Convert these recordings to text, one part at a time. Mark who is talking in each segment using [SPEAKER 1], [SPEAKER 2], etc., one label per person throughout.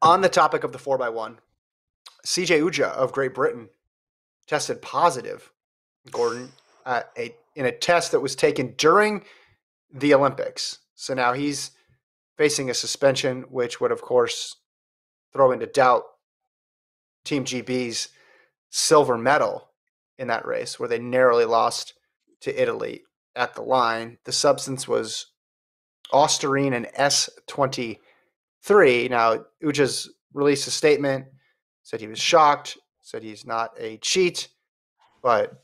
[SPEAKER 1] On the topic of the 4x1, CJ Ujah of Great Britain tested positive, Gordon, a, in a test that was taken during the Olympics. So now he's facing a suspension, which would, of course, throw into doubt Team GB's silver medal in that race, where they narrowly lost to Italy at the line. The substance was Ostarine and S23. Now, Ujah's released a statement, said he was shocked, said he's not a cheat, but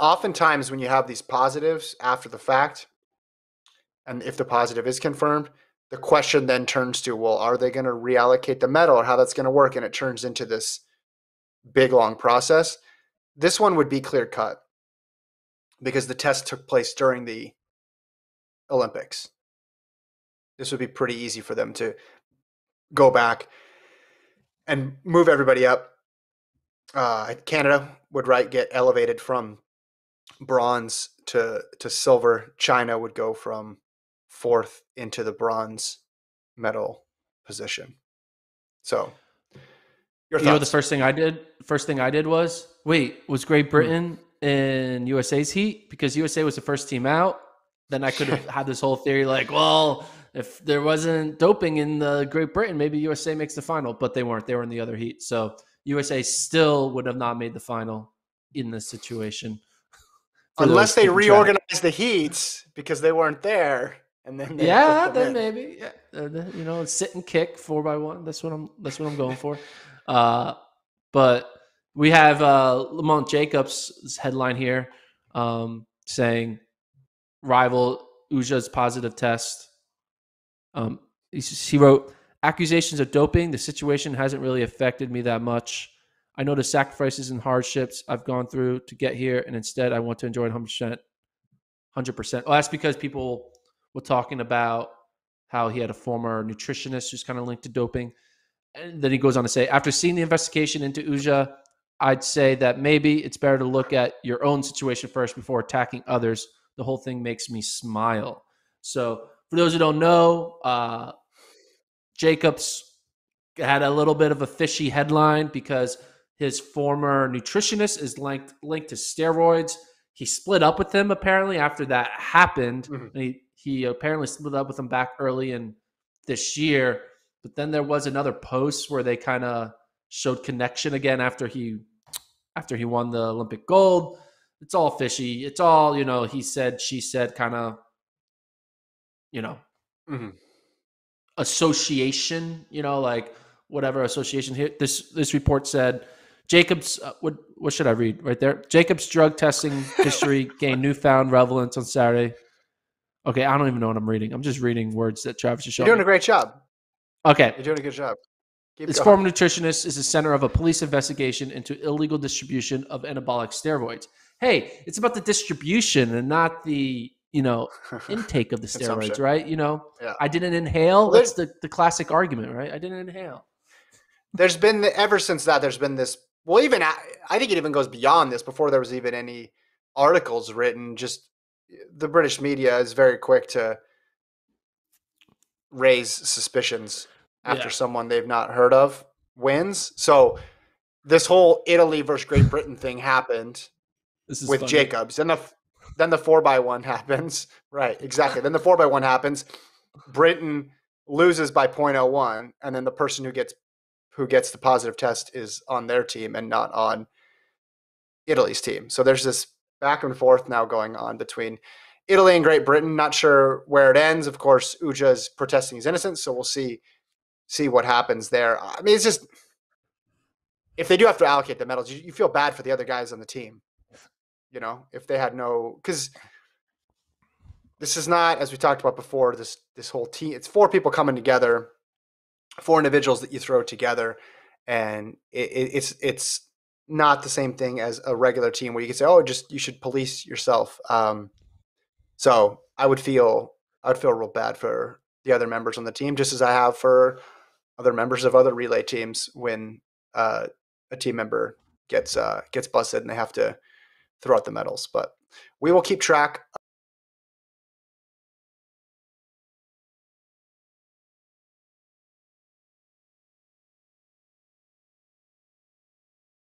[SPEAKER 1] oftentimes when you have these positives after the fact, and if the positive is confirmed, the question then turns to, well, are they going to reallocate the medal or how that's going to work? And it turns into this big, long process. This one would be clear cut because the test took place during the Olympics. This would be pretty easy for them to go back and move everybody up. Uh, Canada would right get elevated from bronze to to silver. China would go from fourth into the bronze medal position. So,
[SPEAKER 2] you know, the first thing I did, first thing I did was wait, was Great hmm. Britain hmm. in USA's heat because USA was the first team out. Then I could have had this whole theory like, well, if there wasn't doping in the Great Britain, maybe USA makes the final, but they weren't. They were in the other heat, so USA still would have not made the final in this situation.
[SPEAKER 1] Unless they reorganized the heats because they weren't there and then
[SPEAKER 2] yeah, then in. maybe yeah, you know, sit and kick four by one. That's what I'm. That's what I'm going for. Uh, but we have uh, Lamont Jacobs' headline here um, saying rival Ujah's positive test. Um, wrote accusations of doping. The situation hasn't really affected me that much. I know the sacrifices and hardships I've gone through to get here, and instead I want to enjoy it 100%. 100%. Well, that's because people we're talking about how he had a former nutritionist who's kind of linked to doping. And then he goes on to say, after seeing the investigation into Ujah, I'd say that maybe it's better to look at your own situation first before attacking others. The whole thing makes me smile. So, for those who don't know, uh, Jacobs had a little bit of a fishy headline because his former nutritionist is linked linked to steroids. He split up with him apparently after that happened. Mm-hmm. he he apparently split up with him back early in this year. But then there was another post where they kind of showed connection again after he after he won the Olympic gold. It's all fishy. It's all, you know, he said, she said kind of, you know, mm-hmm. association, you know, like whatever association here. This this report said Jacobs uh, what what should I read right there? Jacobs drug testing history gained newfound relevance on Saturday Okay, I don't even know what I'm reading. I'm just reading words that Travis is showing.
[SPEAKER 1] You're doing a great job.
[SPEAKER 2] Okay.
[SPEAKER 1] You're doing a good job.
[SPEAKER 2] Keep this going. former nutritionist is the center of a police investigation into illegal distribution of anabolic steroids. Hey, it's about the distribution and not the you know intake of the steroids, right? You know, yeah. I didn't inhale. That's the, the classic argument, right? I didn't inhale.
[SPEAKER 1] There's been the, ever since that. There's been this. Well, even I think it even goes beyond this. Before there was even any articles written, just the British media is very quick to raise suspicions after yeah. someone they've not heard of wins. So this whole Italy versus Great Britain thing happened with funny. Jacobs. And the then the four by one happens. Right, exactly. then the four by one happens. Britain loses by 0.01, and then the person who gets who gets the positive test is on their team and not on Italy's team. So there's this back and forth now going on between Italy and Great Britain. Not sure where it ends. Of course, Ujah's protesting his innocence, so we'll see see what happens there. I mean, it's just if they do have to allocate the medals, you, you feel bad for the other guys on the team. You know, if they had no because this is not as we talked about before this this whole team it's four people coming together four individuals that you throw together and it, it, it's it's not the same thing as a regular team where you can say, "Oh, just you should police yourself." Um, so I would feel I would feel real bad for the other members on the team, just as I have for other members of other relay teams when uh, a team member gets uh, gets busted and they have to throw out the medals. But we will keep track